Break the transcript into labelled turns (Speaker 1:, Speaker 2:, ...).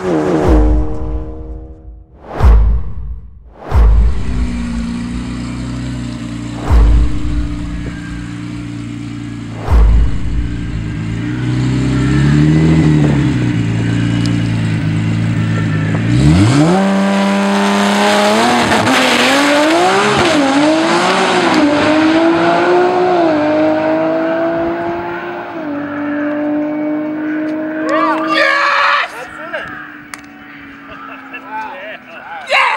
Speaker 1: That's Yeah.